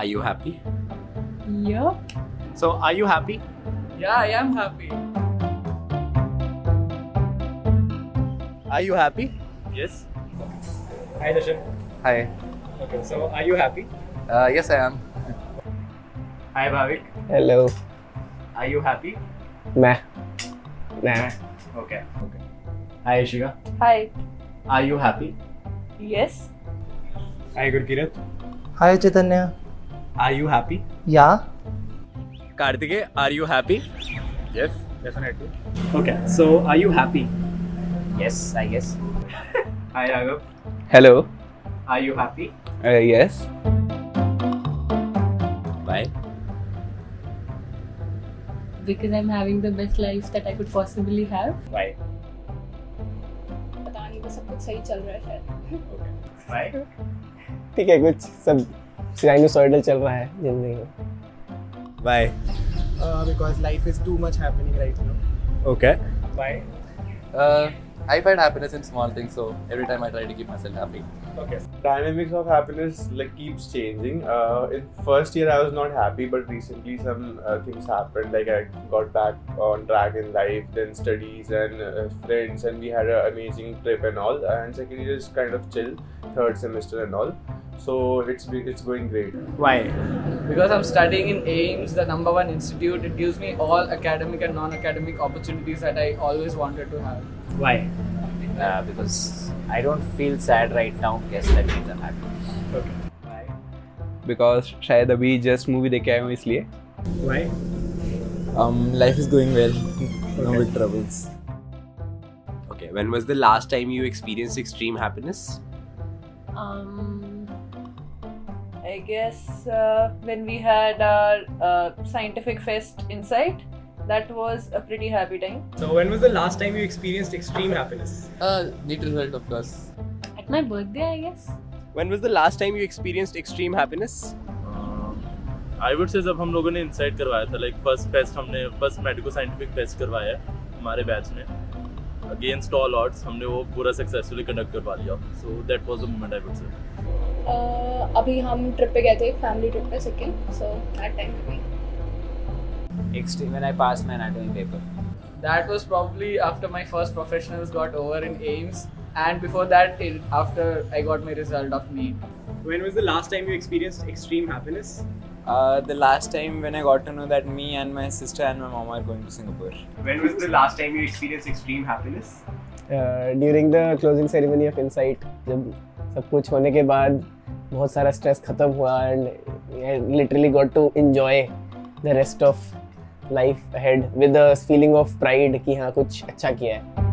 Are you happy? Yep. So, are you happy? Yeah, I am happy. Are you happy? Yes. Hi, Darshan. Hi. Okay, so are you happy? Uh, yes, I am. Hi, Bhavik. Hello. Are you happy? Meh. Nah. Okay. Okay. Hi, Ishika. Hi. Are you happy? Yes. Hi, Gurkirat. Hi, Chaitanya. Are you happy? या Kartike, are you happy? Yes, definitely. Okay. So, are you happy? Yes, I guess. Hi, Raghav. Hello Are you happy? Yes Why? Because I'm having the best life that I could possibly have. Why? पता नहीं बस सब कुछ सही चल रहा है शायद. Okay. Why? ठीक है कुछ सब साइनोसॉइडल चल रहा है जिंदगी में Why? Uh, because life is too much happening right now. Okay. Why? Uh, I find happiness in small things, so every time I try to keep myself happy. Okay. dynamics of happiness like keeps changing uh, in first year i was not happy but recently some uh, things happened like i got back on track in life then studies and uh, friends and we had an amazing trip and all and second year is kind of chill third semester and all so it's it's going great. Why? Because I'm studying in AIIMS, the number one institute. It gives me all academic and non-academic opportunities that I always wanted to have. Why? Uh, because I don't feel sad right now. Guess that means I'm happy. Okay. Why? Because शायद just movie देखे आया हूँ Why? Um, life is going well. No big troubles. Okay. When was the last time you experienced extreme happiness? Um, I guess uh, when we had our uh, scientific fest inside, that was a pretty happy time. So, when was the last time you experienced extreme happiness? Uh, NEET result, of course. At my birthday, I guess. When was the last time you experienced extreme happiness? Uh, I would say when we had insight, karwaya tha, like first fest, we first medical scientific fest karwaya hai, batch. Against all odds, we successfully conducted it. So, that was the moment I would say. Uh, अभी हम trip पे गए थे family trip पे Sikkim so that time भी when I passed my anatomy paper. That was probably after my first professionals got over in AIIMS, and before that, after I got my result of me. When was the last time you experienced extreme happiness? Uh, the last time when I got to know that me and my sister and my mom are going to Singapore. When was the last time you experienced extreme happiness? Uh, during the closing ceremony of Insight, सब कुछ होने के बाद बहुत सारा stress खत्म हुआ and literally got to enjoy the rest of life ahead with feeling of pride कि हाँ कुछ अच्छा किया है।